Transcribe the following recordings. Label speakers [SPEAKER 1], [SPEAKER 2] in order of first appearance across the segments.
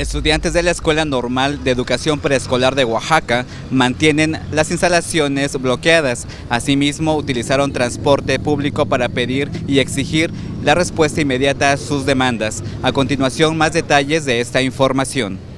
[SPEAKER 1] Estudiantes de la Escuela Normal de Educación Preescolar de Oaxaca mantienen las instalaciones bloqueadas. Asimismo, utilizaron transporte público para pedir y exigir la respuesta inmediata a sus demandas. A continuación, más detalles de esta información.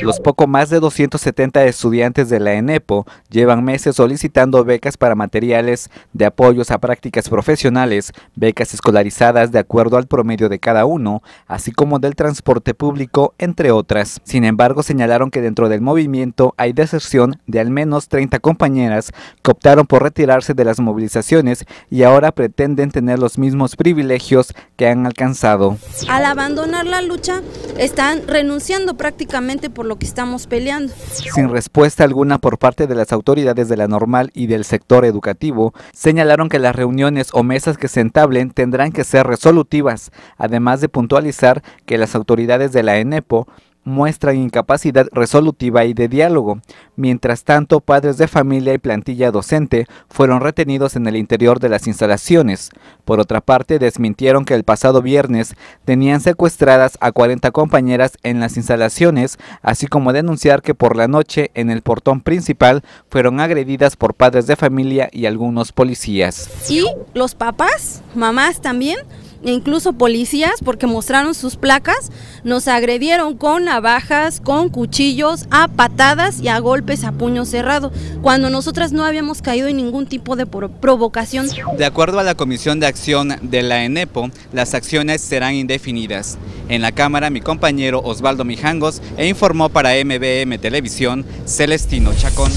[SPEAKER 1] Los poco más de 270 estudiantes de la ENEPO llevan meses solicitando becas para materiales de apoyos a prácticas profesionales, becas escolarizadas de acuerdo al promedio de cada uno, así como del transporte público, entre otras. Sin embargo, señalaron que dentro del movimiento hay deserción de al menos 30 compañeras que optaron por retirarse de las movilizaciones y ahora pretenden tener los mismos privilegios que han alcanzado.
[SPEAKER 2] Al abandonar la lucha, están renunciando prácticamente por lo que estamos peleando.
[SPEAKER 1] Sin respuesta alguna por parte de las autoridades de la normal y del sector educativo, señalaron que las reuniones o mesas que se entablen tendrán que ser resolutivas, además de puntualizar que las autoridades de la ENEPO muestran incapacidad resolutiva y de diálogo. Mientras tanto, padres de familia y plantilla docente fueron retenidos en el interior de las instalaciones. Por otra parte, desmintieron que el pasado viernes tenían secuestradas a 40 compañeras en las instalaciones, así como denunciar que por la noche en el portón principal fueron agredidas por padres de familia y algunos policías.
[SPEAKER 2] Y los papás, mamás también, e incluso policías, porque mostraron sus placas, nos agredieron con navajas, con cuchillos, a patadas y a golpes a puño cerrado, cuando nosotras no habíamos caído en ningún tipo de provocación.
[SPEAKER 1] De acuerdo a la Comisión de Acción de la ENEPO, las acciones serán indefinidas. En la Cámara, mi compañero Osvaldo Mijangos e informó para MBM Televisión Celestino Chacón.